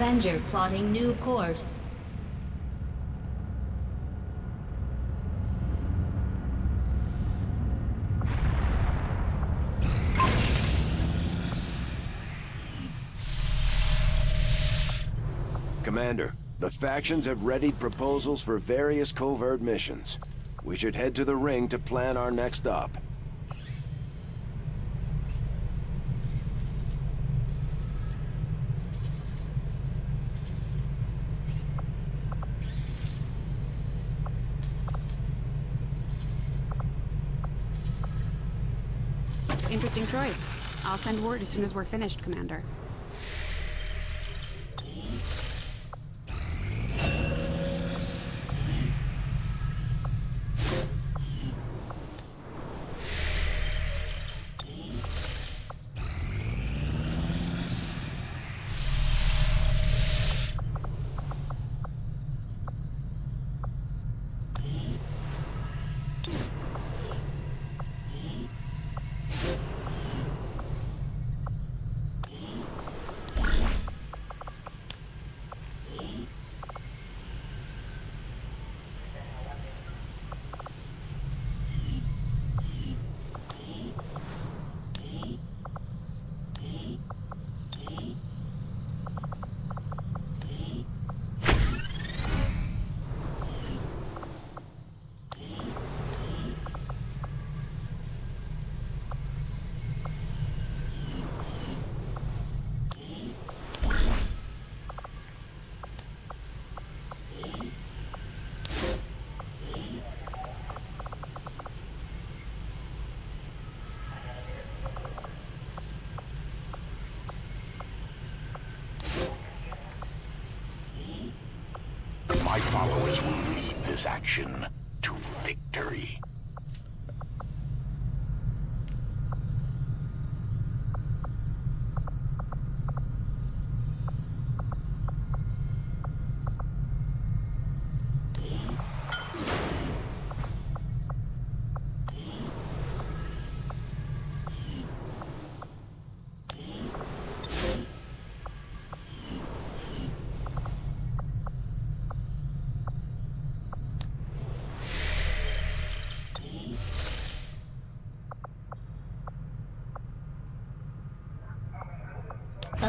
Avenger plotting new course. Commander, the factions have readied proposals for various covert missions. We should head to the ring to plan our next op. Interesting choice. I'll send word as soon as we're finished, Commander. This action to victory.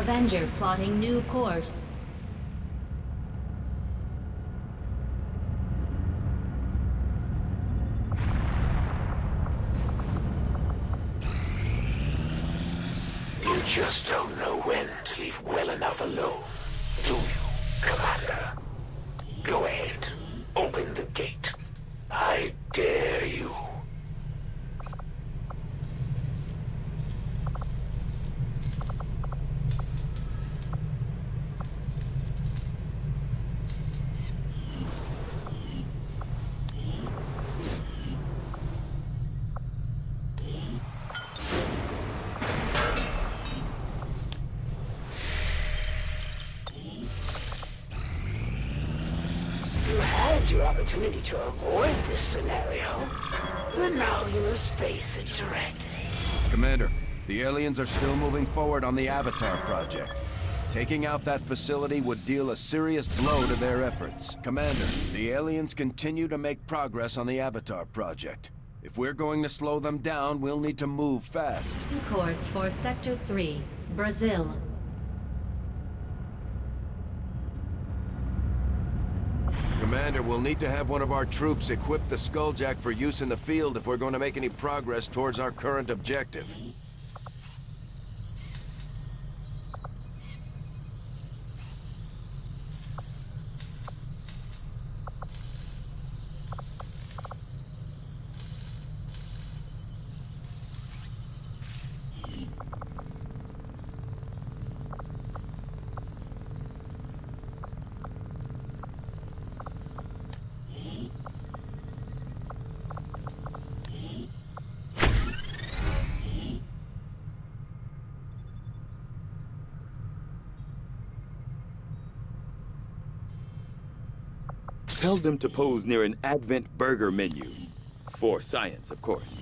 Avenger plotting new course. You just don't know when to leave well enough alone, do you, Commander? Go ahead. Open had your opportunity to avoid this scenario, but now you must face it directly. Commander, the aliens are still moving forward on the Avatar project. Taking out that facility would deal a serious blow to their efforts. Commander, the aliens continue to make progress on the Avatar project. If we're going to slow them down, we'll need to move fast. Course for Sector 3, Brazil. Commander, we'll need to have one of our troops equip the Skulljack for use in the field if we're going to make any progress towards our current objective. Tell them to pose near an Advent burger menu. For science, of course.